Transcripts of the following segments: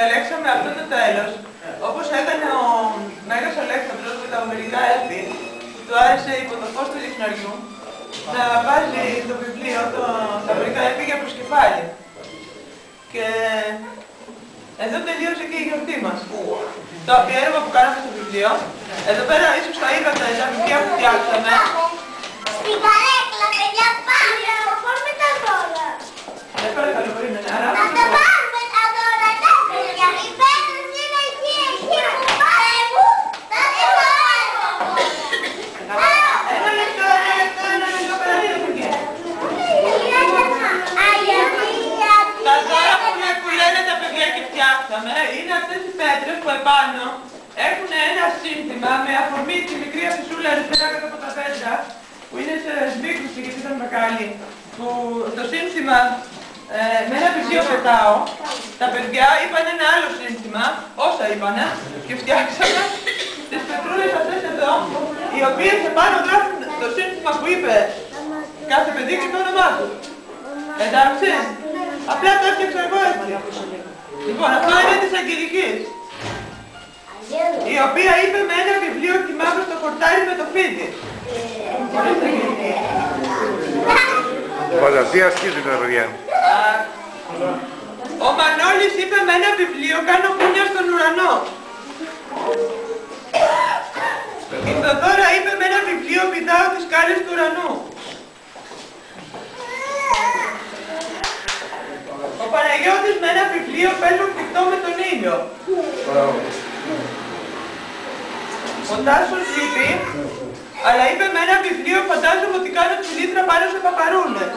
διαλέξαμε αυτό το τέλος, όπως έκανε ο Μέγας Αλέξανδρος με τα ομερικά έθνη, που του άρεσε υπό το φως του λιχναριού, να βάζει το βιβλίο, το, τα ομερικά έθνη για προσκεφάλι. Και εδώ τελείωσε και η γιορτή μας. Το αφιέρωμα που κάναμε στο βιβλίο, εδώ πέρα ίσως θα είδατε τα βιβλία που φτιάξαμε. Επάνω έχουν ένα σύνθημα με αφορμή τη μικρή αφισούλα αριστερά κάτω από τα πέτρα που είναι σε σμίκρουση γιατί ήταν μεγάλη που το σύνθημα ε, με ένα βιβλίο πετάω. Τα παιδιά είπαν ένα άλλο σύνθημα όσα είπανε και φτιάξαμε τις πετρούλες αυτές εδώ οι οποίες επάνω γράφουν το σύνθημα που είπε. Κάθε παιδί και το όνομά του. Εντάξει. Απλά το έφτιαξα εγώ έτσι. Λοιπόν, αυτό είναι της Αγγελικής, η οποία είπε με ένα βιβλίο κοιμάμαι στο χορτάρι με το φίδι. Ορίστε, Αγγελική. Φαντασία ασκίζουν τα παιδιά. Α, Ο Μανώλης είπε με ένα βιβλίο κάνω πούνια στον ουρανό. Η Θοδόρα είπε με ένα βιβλίο πηδάω τις σκάλες του ουρανού. Ο Παναγιώτης με ένα βιβλίο παίζω φυκτό με τον ήλιο. Ο Τάσος είπε, αλλά είπε με ένα βιβλίο φαντάζομαι ότι κάνω τη λίτρα πάνω σε παπαρούνες.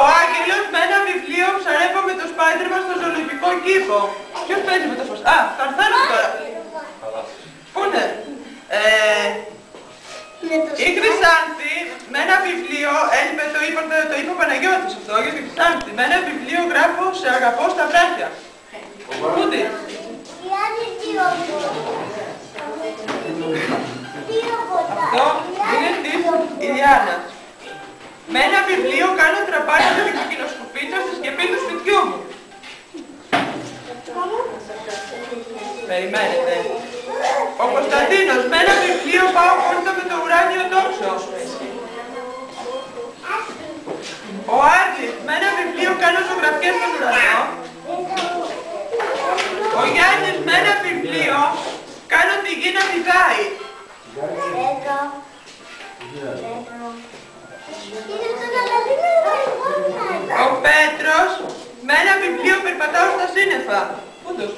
Ο Άγγελος με ένα βιβλίο ψαρεύω με το σπάιντρεμα στο ζωολογικό κήπο. Ποιος παίζει με το σπάιντρεμα. Α, Καρθάνος τώρα. Πού είναι; Ε, η Χρυσάνθη με ένα βιβλίο, έλειπε το είπε, το είπε ο Παναγιώτης αυτό για τη Χρυσάνθη. Με ένα βιβλίο γράφω σε αγαπώ στα βράχια. Βιβλίο κάνω τραπάνια με την κοκκινοσκοπίτσα στη σκεπή του σπιτιού μου. Περιμένετε. Ο Κωνσταντίνος με ένα βιβλίο πάω πόρτα με το ουράνιο τόξο. Ο Άρτης με ένα βιβλίο κάνω ζωγραφιές στον ουρανό. Ο Γιάννης με ένα βιβλίο κάνω τη γη να πηδάει. Ο Πέτρος με ένα βιβλίο περπατάω στα σύννεφα. Όντως.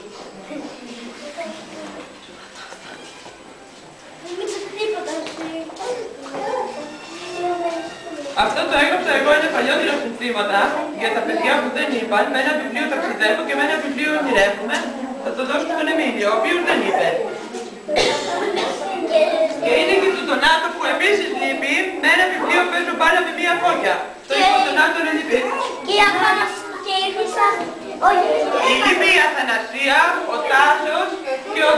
Αυτό το έγραψα εγώ είναι παλιότερα συνθήματα για τα παιδιά που δεν είπαν. Με ένα βιβλίο ταξιδεύω και με ένα βιβλίο ονειρεύομαι. Θα το δώσω στον Εμίλιο, ο οποίος δεν είπε. Και είναι και του Ντονάτο που επίσης λείπει. Με ένα βιβλίο παίζω μπάλα με μία φώκια. Το είπε ο Ντονάτο δεν λείπει. Και η Αθανασία και η Χρυσάνθη. Όχι. Η Λύπη, η Αθανασία, ο Τάσος και ο